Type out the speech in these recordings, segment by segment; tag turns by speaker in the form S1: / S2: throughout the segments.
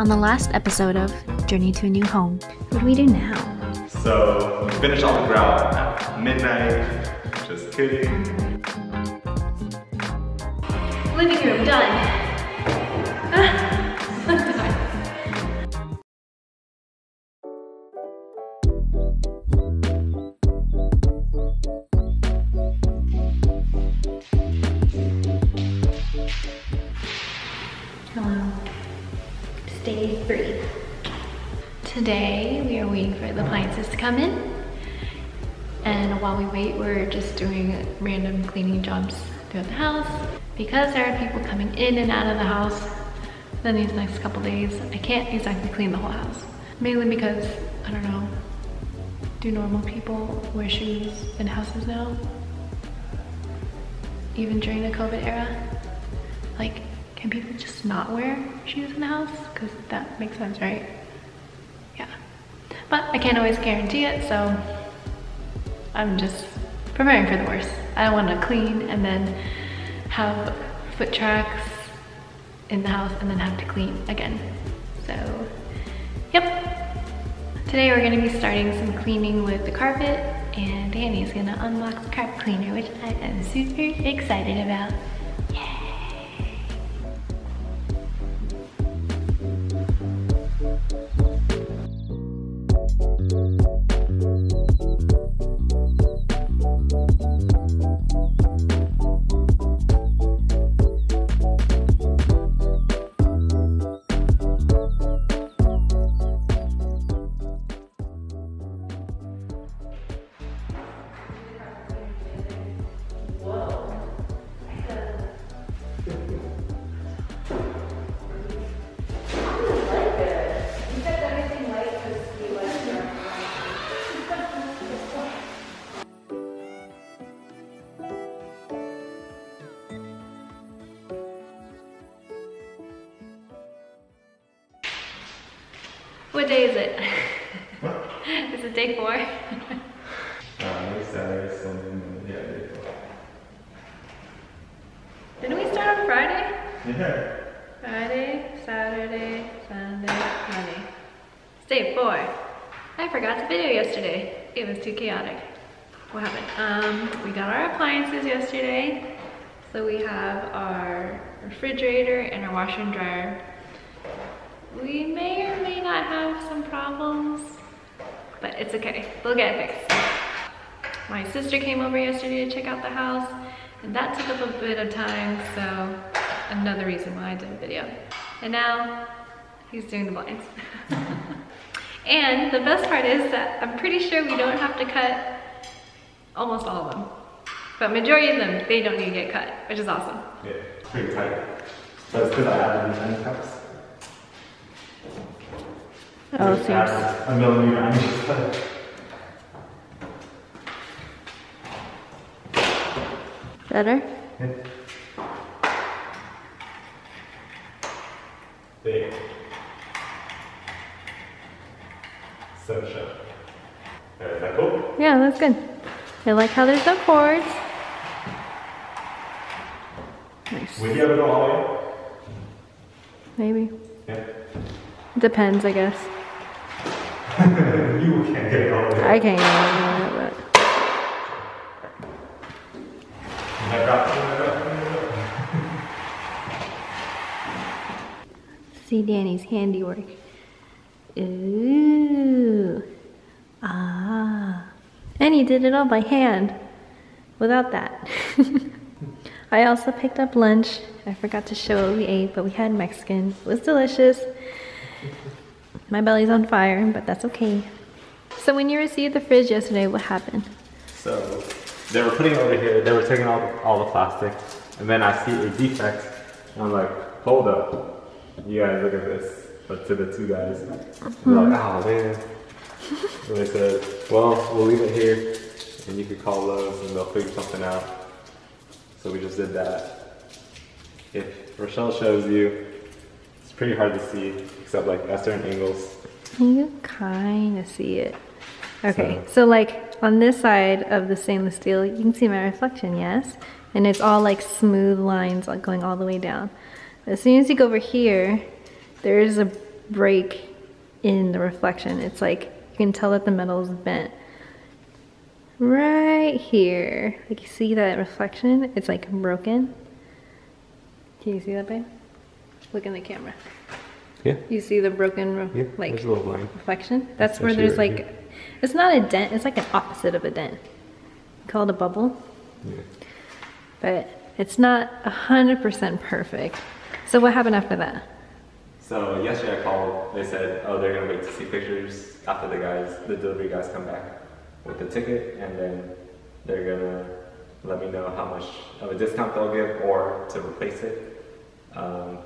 S1: on the last episode of Journey to a New Home. What do we do now?
S2: So, we finished all the ground at midnight. Just kidding.
S1: Living room done. Hello. Today we are waiting for the appliances to come in. And while we wait, we're just doing random cleaning jobs throughout the house. Because there are people coming in and out of the house, then these next couple days, I can't exactly clean the whole house. Mainly because, I don't know, do normal people wear shoes in houses now? Even during the COVID era? Like, can people just not wear shoes in the house? Because that makes sense, right? But I can't always guarantee it, so I'm just preparing for the worst. I don't want to clean and then have foot tracks in the house and then have to clean again. So, yep. Today we're gonna be starting some cleaning with the carpet and Danny's gonna unbox the carpet cleaner, which I am super excited about. What day is it?
S2: What?
S1: is it day four?
S2: Uh, Saturday, Sunday, Monday. Yeah, day four.
S1: Didn't we start on Friday?
S2: Yeah.
S1: Friday, Saturday, Sunday, Monday. It's day four. I forgot to video yesterday. It was too chaotic. What happened? Um, we got our appliances yesterday. So we have our refrigerator and our washer and dryer. We may or may not have problems, but it's okay. We'll get it fixed. My sister came over yesterday to check out the house, and that took up a bit of time, so another reason why I did a video. And now he's doing the blinds. and the best part is that I'm pretty sure we don't have to cut almost all of them. But majority of them, they don't need to get cut, which is awesome.
S2: Yeah, it's pretty tight. But it's because I added the end caps.
S1: Oh,
S2: added A millimeter on each side.
S1: Better?
S2: Big. So sharp. Is that cool?
S1: Yeah, that's good. I like how there's no cords. Nice.
S2: Would you ever go all the way?
S1: Maybe.
S2: Yeah.
S1: Depends, I guess.
S2: You can't get it all the way.
S1: I can't even remember it,
S2: I you, I got you, I
S1: but see Danny's handiwork. Ooh. Ah. And he did it all by hand. Without that. I also picked up lunch. I forgot to show what we ate, but we had Mexican. It was delicious. My belly's on fire, but that's okay. So when you received the fridge yesterday, what happened?
S2: So they were putting it over here, they were taking all the, all the plastic, and then I see a defect, and I'm like, hold up, you guys look at this. But to the two guys, they're like, mm-hmm. oh man. and they said, well, we'll leave it here, and you can call Lowe's and they'll figure something out. So we just did that. If Rochelle shows you, pretty hard to see, except like at certain angles.
S1: You kind of see it. Okay, so like on this side of the stainless steel, you can see my reflection, yes? And it's all like smooth lines like going all the way down. As soon as you go over here, there is a break in the reflection. It's like you can tell that the metal is bent. Right here. Like you see that reflection? It's like broken. Can you see that, babe? Look in the camera.
S2: Yeah.
S1: You see the broken re-
S2: Yeah.
S1: like
S2: there's a little line.
S1: reflection? That's where there's
S2: right
S1: like
S2: here.
S1: it's not a dent, it's like an opposite of a dent. Called a bubble.
S2: Yeah.
S1: But it's not a hundred percent perfect. So what happened after that?
S2: So yesterday I called. They said, oh, they're gonna wait to see pictures after the guys, the delivery guys come back with the ticket, and then they're gonna let me know how much of a discount they'll give or to replace it. Um,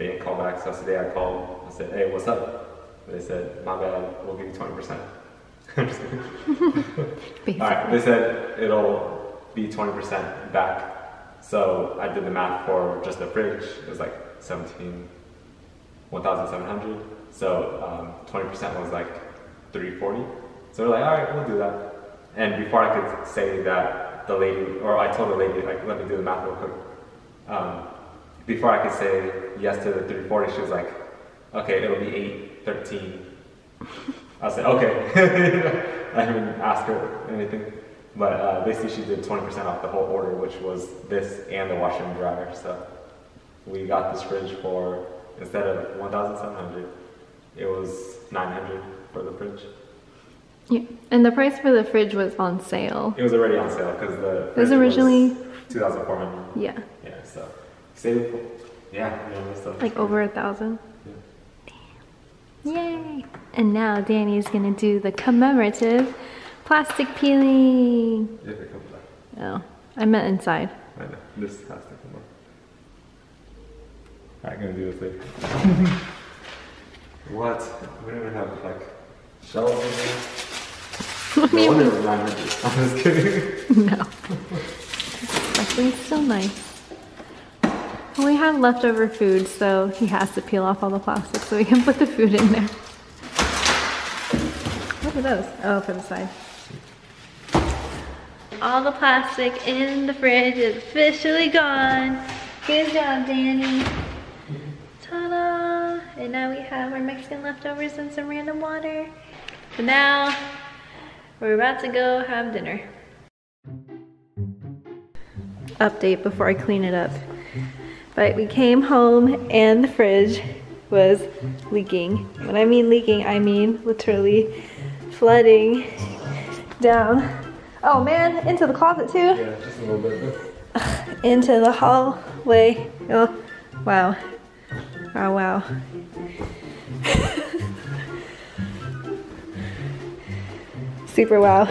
S2: they didn't call back, so today I called. I said, hey, what's up? They said, my bad, we'll give you twenty percent.
S1: Basically.
S2: All right, they said it'll be 20% back. So I did the math for just the fridge. It was like 17, 1,700. So um, 20% was like 340. So we're like, all right, we'll do that. And before I could say that, the lady, or I told the lady, like, let me do the math real quick. Um, before I could say yes to the 340, she was like, okay, it'll be 813. I said, okay. I didn't ask her anything. But uh, basically, she did 20% off the whole order, which was this and the washer and dryer. So we got this fridge for, instead of 1,700, it was 900 for the fridge.
S1: Yeah. And the price for the fridge was on sale.
S2: It was already on sale because the
S1: It was originally
S2: 2,400.
S1: yeah,
S2: Yeah, so saved, yeah, you know, stuff.
S1: like over a thousand.
S2: Yeah.
S1: Yay! And now Danny is gonna do the commemorative plastic peeling.
S2: If it comes back.
S1: Oh, I meant inside.
S2: I know. This has to come up. Alright, gonna do this later. what? We don't even have like shelves in there. No wonder it was 900. I'm just kidding.
S1: No. Actually, it's still nice. We have leftover food, so he has to peel off all the plastic so we can put the food in there. What are those? Oh, for the side. All the plastic in the fridge is officially gone. Good job, Danny. Ta-da! And now we have our Mexican leftovers and some random water. So now, we're about to go have dinner update before I clean it up. But we came home and the fridge was leaking. When I mean leaking, I mean literally flooding down. Oh man, into the closet too.
S2: Yeah, just a little bit.
S1: Into the hallway. Oh, wow. Oh, wow, wow. Super wow.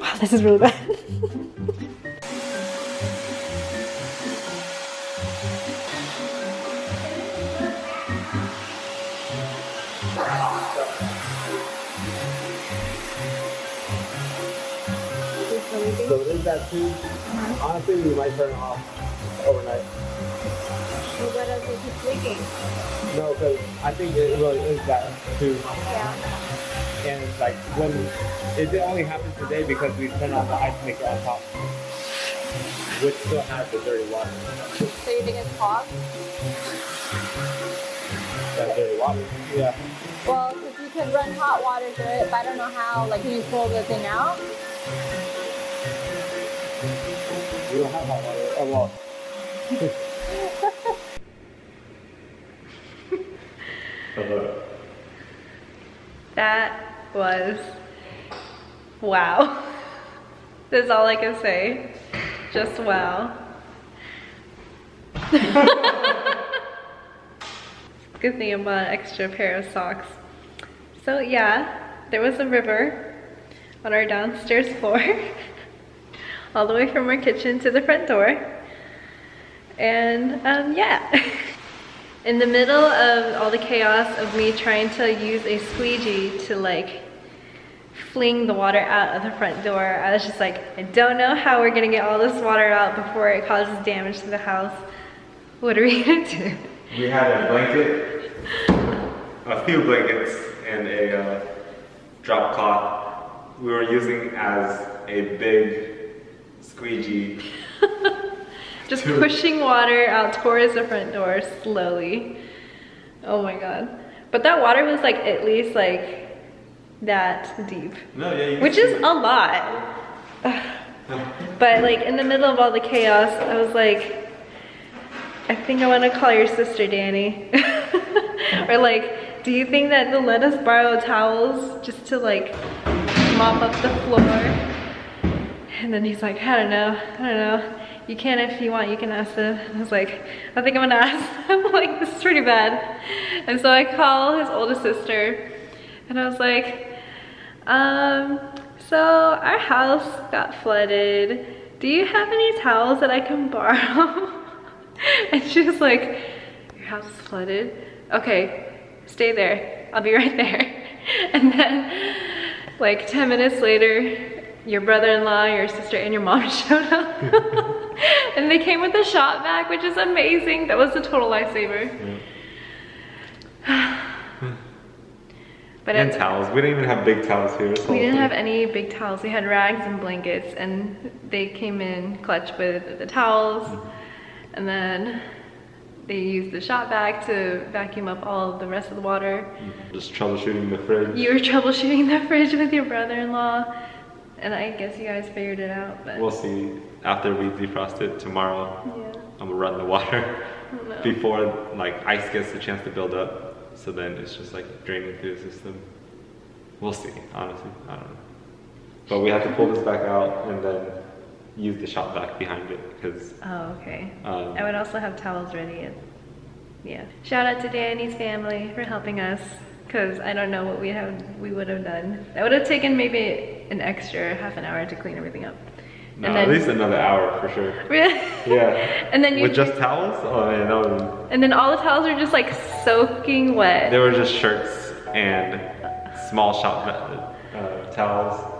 S1: Wow, this is really bad.
S3: So it is that too. Honestly, we might turn it off overnight.
S1: What else is it leaking?
S3: No, because I think it really is that too.
S1: Yeah.
S3: And like when it only happened today because we turned on the ice maker on top, which still has the dirty water.
S4: So you think it's clogged?
S3: That dirty water. Yeah.
S4: Well, because you could run hot water through it, but I don't know how. Like, can you pull the thing out?
S3: We don't have.
S2: Hello.
S1: That was wow. That's all I can say. Just wow. Good thing I bought an extra pair of socks. So yeah, there was a river on our downstairs floor. All the way from our kitchen to the front door. And um, yeah. In the middle of all the chaos of me trying to use a squeegee to like fling the water out of the front door, I was just like, I don't know how we're gonna get all this water out before it causes damage to the house. What are we gonna do?
S2: We had a blanket, a few blankets, and a uh, drop cloth. We were using as a big squeegee.
S1: Just pushing water out towards the front door slowly. Oh my god. But that water was like at least like that deep.
S2: No, yeah, you
S1: Which is a lot. but like in the middle of all the chaos, I was like, I think I want to call your sister Danny. or like, do you think that they'll let us borrow towels just to like mop up the floor? And then he's like, I don't know, I don't know. You can if you want, you can ask them. I was like, I think I'm gonna ask them. like, this is pretty bad. And so I call his oldest sister and I was like, um, so our house got flooded. Do you have any towels that I can borrow? and she was like, your house is flooded? Okay, stay there. I'll be right there. And then like 10 minutes later, your brother-in-law, your sister, and your mom showed up. and they came with a shop vac, which is amazing. That was a total lifesaver. but
S2: and
S1: it-
S2: towels. We didn't even have big towels here. So
S1: we didn't have any big towels. We had rags and blankets, and they came in clutch with the towels. And then they used the shop vac to vacuum up all the rest of the water.
S2: just troubleshooting the fridge.
S1: You were troubleshooting the fridge with your brother-in-law, and I guess you guys figured it out. But
S2: We'll see after we defrost it tomorrow.
S1: yeah,
S2: I'm gonna run the water
S1: don't
S2: before like ice gets a chance to build up. So then it's just like draining through the system. We'll see, honestly. I don't know. But we have to pull this back out and then use the shop vac behind it because
S1: Oh, okay.
S2: um,
S1: I would also have towels ready. And, yeah. Shout out to Danny's family for helping us, cause I don't know what we have we would have done. That would have taken maybe an extra half an hour to clean everything up.
S2: no, at least another hour for sure.
S1: Really?
S2: Yeah.
S1: And then you
S2: With just towels? Oh man, that was,
S1: and then all the towels are just like soaking wet.
S2: they were just shirts and small shop uh, towels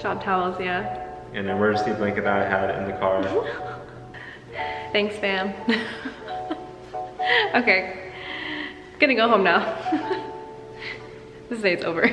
S1: Shop towels, yeah.
S2: and an emergency blanket that I had in the car.
S1: Thanks, fam. okay. Gonna go home now. this day's over.